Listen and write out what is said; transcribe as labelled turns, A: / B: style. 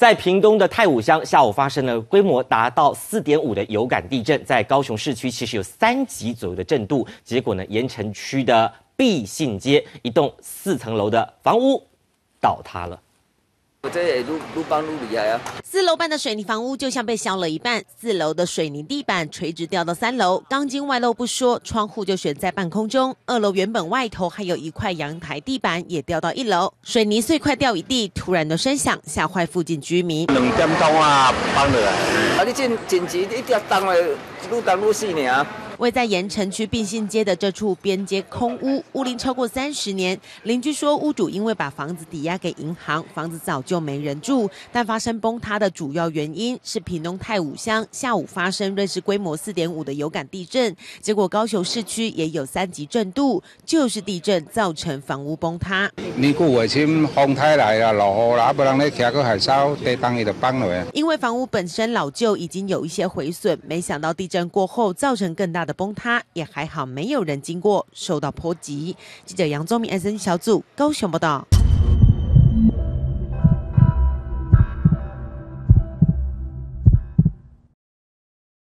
A: 在屏东的太武乡，下午发生了规模达到四点五的有感地震，在高雄市区其实有三级左右的震度。结果呢，盐城区的必信街一栋四层楼的房屋倒塌了。
B: 我这也路路帮撸厉害啊！
C: 四楼半的水泥房屋就像被削了一半，四楼的水泥地板垂直掉到三楼，钢筋外露不说，窗户就悬在半空中。二楼原本外头还有一块阳台地板也掉到一楼，水泥碎块掉一地，突然的声响吓坏附近居民。
D: 两点钟啊，崩落来！
B: 啊，你真真急，一点动的，愈动愈死呢。
C: 位在盐城区并信街的这处边街空屋，屋龄超过三十年。邻居说，屋主因为把房子抵押给银行，房子早就没人住。但发生崩塌的主要原因是屏东太武乡下午发生瑞士规模四点五的有感地震，结果高雄市区也有三级震度，就是地震造成房屋崩塌。
E: 年久为深，风太来了，落雨啦，不人咧徛个海烧，地动伊就崩落。
C: 因为房屋本身老旧，已经有一些毁损，没想到地震过后造成更大的。崩塌也还好，没有人经过受到波及。记者杨宗明 S N 小组高雄报道。